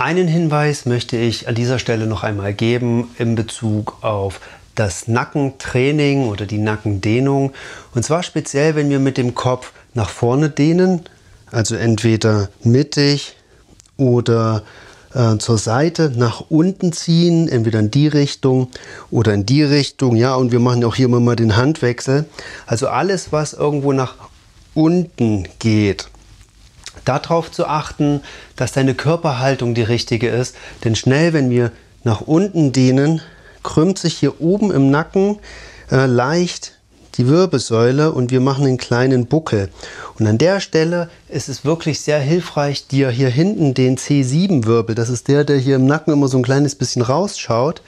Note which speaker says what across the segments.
Speaker 1: Einen Hinweis möchte ich an dieser Stelle noch einmal geben in Bezug auf das Nackentraining oder die Nackendehnung. Und zwar speziell, wenn wir mit dem Kopf nach vorne dehnen, also entweder mittig oder äh, zur Seite nach unten ziehen, entweder in die Richtung oder in die Richtung. Ja, und wir machen auch hier immer mal den Handwechsel. Also alles, was irgendwo nach unten geht darauf zu achten, dass deine Körperhaltung die richtige ist. Denn schnell, wenn wir nach unten dehnen, krümmt sich hier oben im Nacken äh, leicht die Wirbelsäule und wir machen einen kleinen Buckel. Und an der Stelle ist es wirklich sehr hilfreich, dir hier hinten den C7-Wirbel, das ist der, der hier im Nacken immer so ein kleines bisschen rausschaut,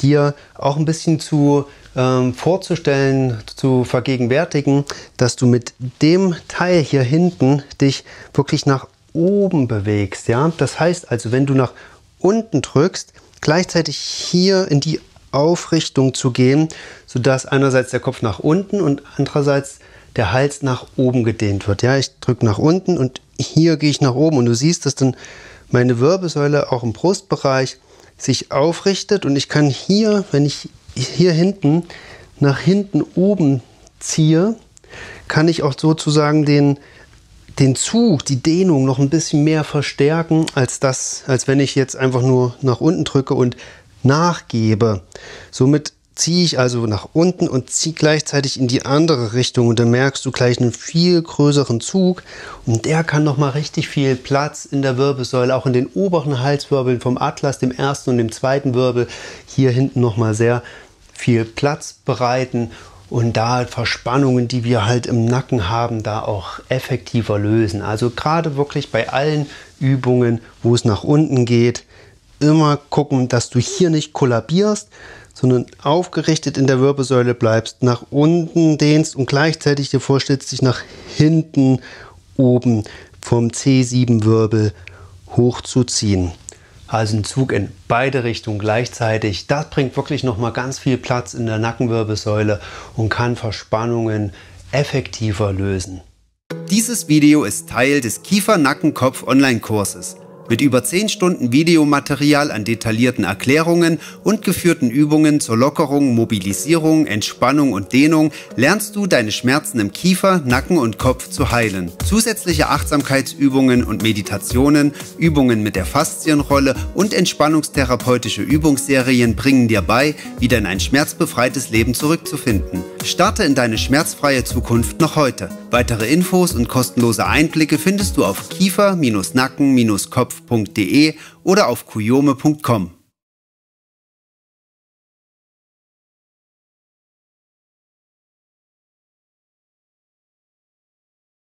Speaker 1: dir auch ein bisschen zu ähm, vorzustellen, zu vergegenwärtigen, dass du mit dem Teil hier hinten dich wirklich nach oben bewegst. Ja? Das heißt also, wenn du nach unten drückst, gleichzeitig hier in die Aufrichtung zu gehen, sodass einerseits der Kopf nach unten und andererseits der Hals nach oben gedehnt wird. Ja, ich drücke nach unten und hier gehe ich nach oben und du siehst, dass dann meine Wirbelsäule auch im Brustbereich sich aufrichtet und ich kann hier, wenn ich hier hinten nach hinten oben ziehe, kann ich auch sozusagen den, den Zug, die Dehnung noch ein bisschen mehr verstärken, als das, als wenn ich jetzt einfach nur nach unten drücke und nachgebe. Somit ziehe ich also nach unten und ziehe gleichzeitig in die andere Richtung und dann merkst du gleich einen viel größeren Zug und der kann noch mal richtig viel Platz in der Wirbelsäule, auch in den oberen Halswirbeln vom Atlas, dem ersten und dem zweiten Wirbel, hier hinten noch mal sehr viel Platz bereiten und da Verspannungen, die wir halt im Nacken haben, da auch effektiver lösen. Also gerade wirklich bei allen Übungen, wo es nach unten geht, immer gucken, dass du hier nicht kollabierst, sondern aufgerichtet in der Wirbelsäule bleibst, nach unten dehnst und gleichzeitig dir vorstellst, dich nach hinten oben vom C7-Wirbel hochzuziehen. Also ein Zug in beide Richtungen gleichzeitig. Das bringt wirklich nochmal ganz viel Platz in der Nackenwirbelsäule und kann Verspannungen effektiver lösen.
Speaker 2: Dieses Video ist Teil des Kiefer-Nacken-Kopf-Online-Kurses. Mit über 10 Stunden Videomaterial an detaillierten Erklärungen und geführten Übungen zur Lockerung, Mobilisierung, Entspannung und Dehnung lernst du deine Schmerzen im Kiefer, Nacken und Kopf zu heilen. Zusätzliche Achtsamkeitsübungen und Meditationen, Übungen mit der Faszienrolle und entspannungstherapeutische Übungsserien bringen dir bei, wieder in ein schmerzbefreites Leben zurückzufinden. Starte in deine schmerzfreie Zukunft noch heute. Weitere Infos und kostenlose Einblicke findest du auf kiefer-nacken-kopf kopf.de oder auf kuyome.com.